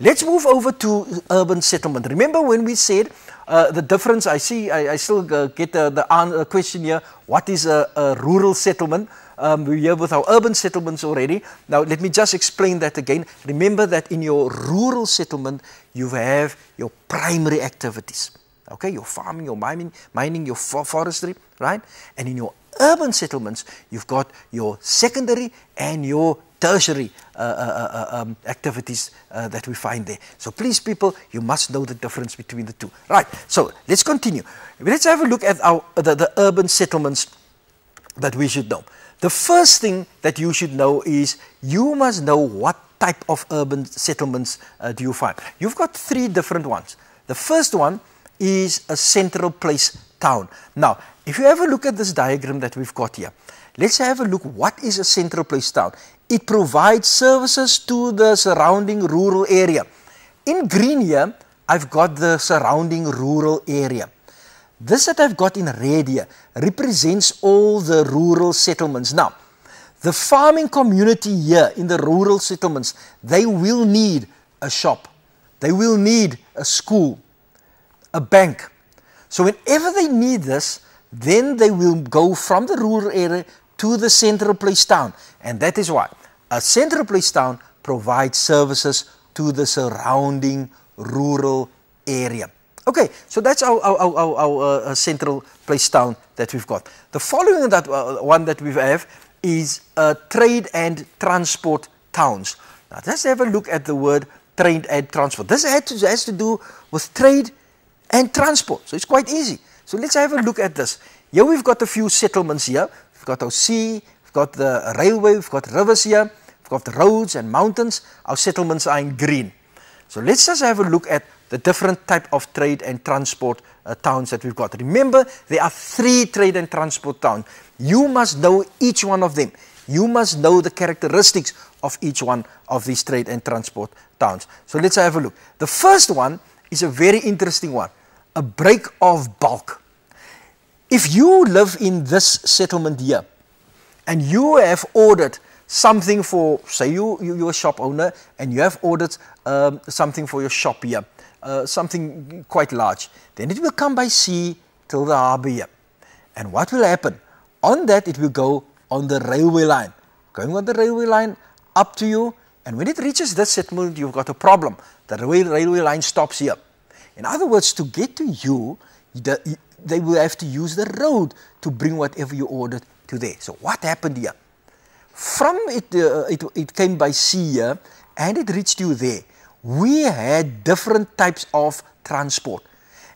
Let's move over to urban settlement. Remember when we said uh, the difference, I see, I, I still uh, get the, the uh, question here, what is a, a rural settlement? Um, we're here with our urban settlements already. Now, let me just explain that again. Remember that in your rural settlement, you have your primary activities. Okay, your farming, your mining, mining, your forestry, right? And in your urban settlements, you've got your secondary and your tertiary uh, uh, uh, uh um, activities uh, that we find there. So please, people, you must know the difference between the two. Right, so let's continue. Let's have a look at our, the, the urban settlements that we should know. The first thing that you should know is you must know what type of urban settlements uh, do you find. You've got three different ones. The first one is a central place town. Now, if you have a look at this diagram that we've got here, let's have a look what is a central place town. It provides services to the surrounding rural area. In green here, I've got the surrounding rural area. This that I've got in red here represents all the rural settlements. Now, the farming community here in the rural settlements, they will need a shop. They will need a school, a bank. So whenever they need this, then they will go from the rural area to the central place town. And that is why a central place town provides services to the surrounding rural area. Okay, so that's our, our, our, our uh, central place town that we've got. The following that uh, one that we have is uh, trade and transport towns. Now let's have a look at the word trade and transport. This has to, has to do with trade and transport, so it's quite easy. So let's have a look at this. Here we've got a few settlements here. We've got our sea, we've got the railway, we've got rivers here, we've got the roads and mountains. Our settlements are in green. So let's just have a look at the different type of trade and transport uh, towns that we've got. Remember, there are three trade and transport towns. You must know each one of them. You must know the characteristics of each one of these trade and transport towns. So let's have a look. The first one is a very interesting one, a break of bulk. If you live in this settlement here and you have ordered something for, say you, you, you're a shop owner and you have ordered um, something for your shop here, uh, something quite large, then it will come by sea till the harbour here. And what will happen? On that it will go on the railway line. Going on the railway line up to you and when it reaches this settlement you've got a problem. The railway, railway line stops here. In other words, to get to you, the, they will have to use the road to bring whatever you ordered to there. So what happened here? From it, uh, it, it came by sea here and it reached you there. We had different types of transport.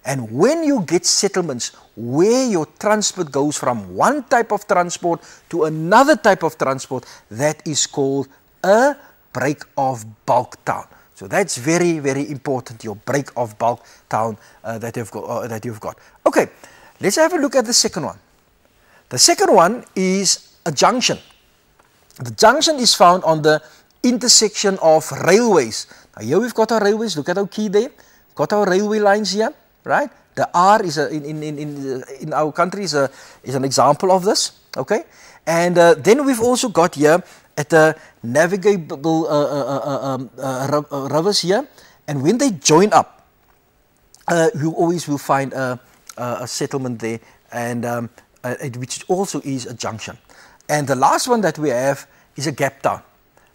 And when you get settlements where your transport goes from one type of transport to another type of transport, that is called a break of bulk town. So that's very, very important, your break of bulk town uh, that, you've got, uh, that you've got. Okay, let's have a look at the second one. The second one is a junction. The junction is found on the intersection of railways. Now here we've got our railways, look at our key there. Got our railway lines here, right? De Aar is a, in, in, in, in, in our country is, a, is an example of this, okay? And uh, then we've also got here at the navigable uh, uh, uh, um, rivers here. And when they join up, you always will find a, a settlement there, and um, which also is a junction. And the last one that we have is a gap town.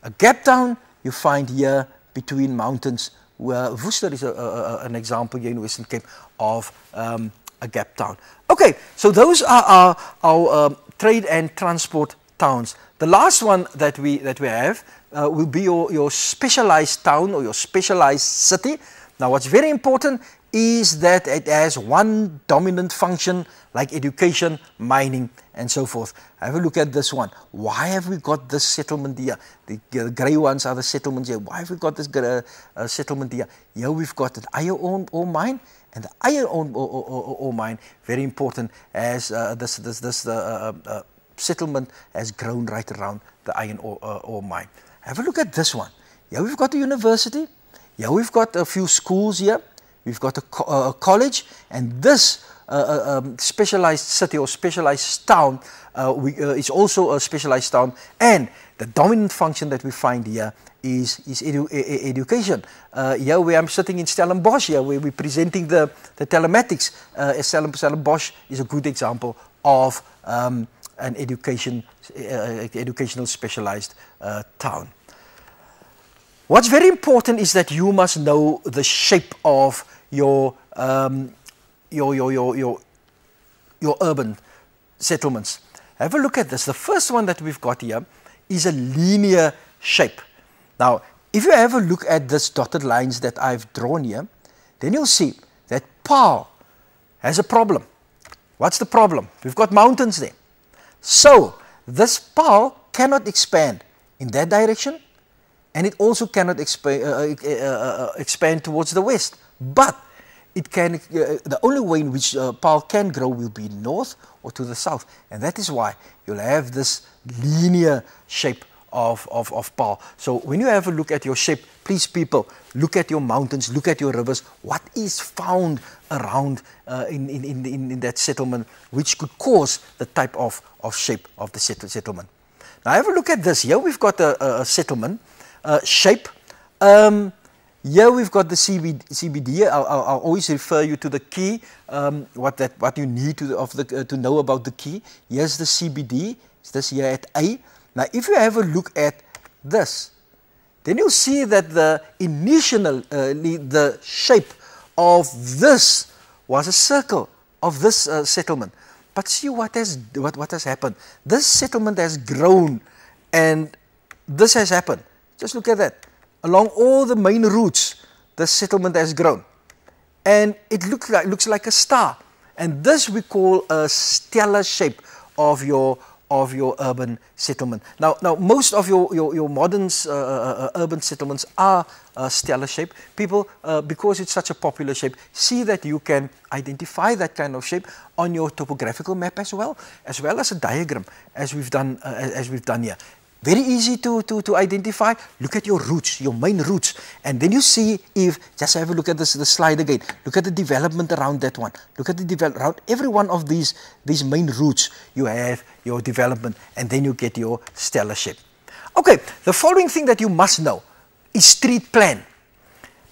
A gap town you find here between mountains. Where Worcester is a, a, an example here in Western Cape of um, a gap town. Okay, so those are our, our um, trade and transport towns. The last one that we, that we have uh, will be your, your specialized town or your specialized city. Now what's very important is that it has one dominant function like education, mining, and so forth. Have a look at this one. Why have we got this settlement here? The, the grey ones are the settlements here. Why have we got this uh, settlement here? Here we've got the iron ore, mine, and the iron ore, ore, ore, ore mine, very important as uh, this, this, this uh, uh, uh settlement has grown right around the iron ore, uh, ore mine. Have a look at this one. Yeah, we've got a university. Yeah, we've got a few schools here. We've got a, co a college. And this uh, um, specialized city or specialized town uh, we, uh, is also a specialized town. And the dominant function that we find here is, is edu education. Uh, here we are sitting in Stellenbosch here where we're presenting the, the telematics. Uh, Stellenbosch is a good example of um, an education, uh, educational specialized uh, town. What's very important is that you must know the shape of your, um, your, your, your, your, your urban settlements. Have a look at this. The first one that we've got here is a linear shape. Now, if you have a look at this dotted lines that I've drawn here, then you'll see that Paarl has a problem. What's the problem? We've got mountains there. So, this Paarl cannot expand in that direction and it also cannot expa uh, uh, uh, expand towards the west. But it can, uh, the only way in which uh, Paarl can grow will be north or to the south. And that is why you'll have this linear shape of, of, of Paarl. So when you have a look at your shape, please people, look at your mountains, look at your rivers. What is found around uh, in, in, in, in, that settlement which could cause the type of, of shape of the settlement. Now have a look at this. Here we've got a, a settlement uh, shape. Um, here we've got the CBD. CBD. I'll, I'll, I'll, always refer you to the key, um, what, that, what you need to, of the, uh, to know about the key. Here's the CBD. It's this here at A. Now, if you have a look at this, then you'll see that the initial, uh, the shape of this was a circle of this uh, settlement. But see what has, what, what has happened. This settlement has grown and this has happened. Just look at that along all the main routes, the settlement has grown. And it looks like, looks like a star. And this we call a stellar shape of your, of your urban settlement. Now, now most of your, your, your modern uh, uh, uh, urban settlements are uh, stellar shape. People, uh, because it's such a popular shape, see that you can identify that kind of shape on your topographical map as well, as well as a diagram, as we've done, uh, as we've done here. Very easy to, to, to identify. Look at your routes, your main routes. And then you see if, just have a look at this, the slide again. Look at the development around that one. Look at the development around every one of these, these main routes. You have your development and then you get your stellar shape. Okay, the following thing that you must know is street plan.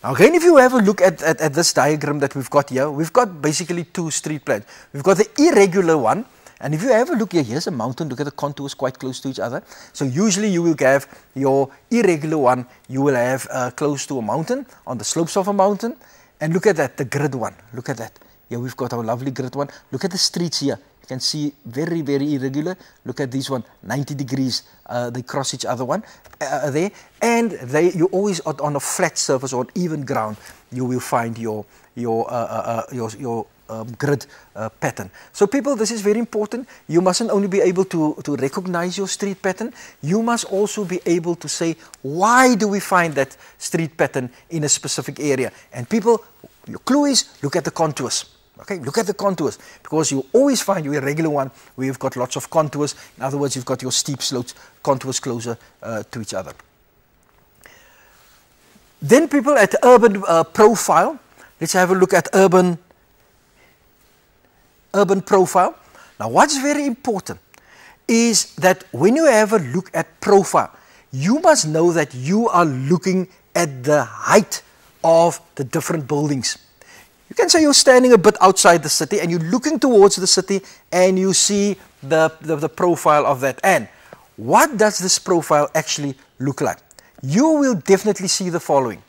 Now again, if you have a look at, at, at this diagram that we've got here, we've got basically two street plans. We've got the irregular one, and if you ever look here, here's a mountain, look at the contours quite close to each other. So usually you will have your irregular one, you will have uh, close to a mountain, on the slopes of a mountain. And look at that, the grid one, look at that. Here we've got our lovely grid one. Look at the streets here. You can see very, very irregular. Look at this one, 90 degrees. Uh, they cross each other one uh, uh there. And they, you always on a flat surface or even ground, you will find your, your, uh, uh, your, your um, grid uh, pattern. So people, this is very important. You mustn't only be able to, to recognize your street pattern, you must also be able to say, why do we find that street pattern in a specific area? And people, your clue is, look at the contours. Okay, look at the contours because you always find your irregular one where you've got lots of contours. In other words, you've got your steep slopes, contours closer uh, to each other. Then people at urban uh, profile, let's have a look at urban urban profile. Now, what's very important is that when you have a look at profile, you must know that you are looking at the height of the different buildings. You can say you're standing a bit outside the city and you're looking towards the city and you see the, the, the profile of that. And what does this profile actually look like? You will definitely see the following.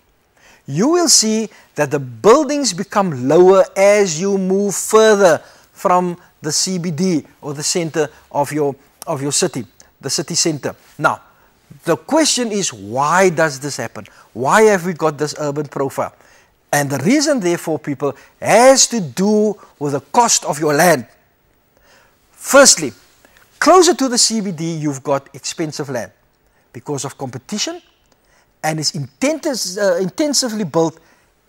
You will see that the buildings become lower as you move further from the CBD or the center of your, of your city, the city center. Now, the question is why does this happen? Why have we got this urban profile? And the reason, therefore, people, has to do with the cost of your land. Firstly, closer to the CBD, you've got expensive land because of competition and it's intensive, uh, intensively built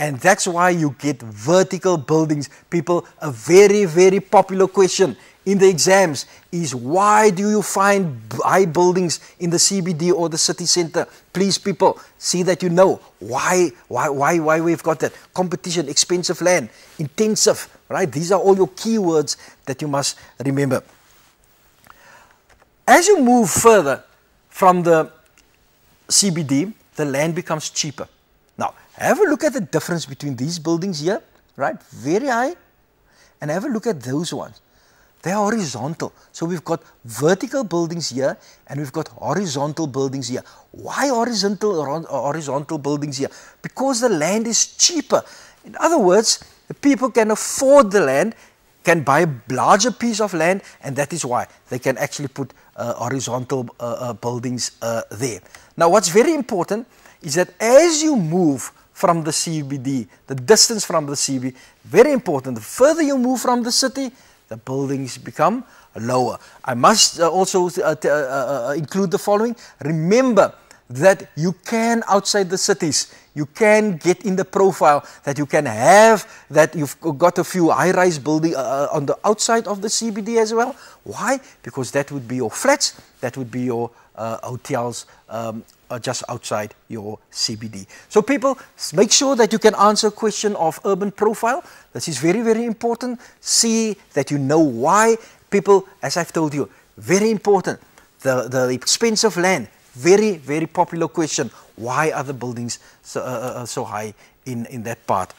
and that's why you get vertical buildings. People, a very, very popular question in the exams is why do you find high buildings in the CBD or the city center? Please, people, see that you know why, why, why, why we've got that. Competition, expensive land, intensive, right? These are all your keywords that you must remember. As you move further from the CBD, the land becomes cheaper. Have a look at the difference between these buildings here, right? Very high. And have a look at those ones. They are horizontal. So we've got vertical buildings here and we've got horizontal buildings here. Why horizontal, horizontal buildings here? Because the land is cheaper. In other words, the people can afford the land, can buy a larger piece of land, and that is why they can actually put uh, horizontal uh, uh, buildings uh, there. Now, what's very important is that as you move from the CBD, the distance from the CBD, very important, the further you move from the city, the buildings become lower. I must uh, also uh, uh, uh, include the following. Remember that you can, outside the cities, you can get in the profile that you can have that you've got a few high-rise building uh, on the outside of the CBD as well. Why? Because that would be your flats, that would be your hotels um, just outside your CBD. So people, make sure that you can answer question of urban profile. This is very, very important. See that you know why people, as I've told you, very important. The, the expensive land, very, very popular question. Why are the buildings so, uh, uh, uh so high in, in that part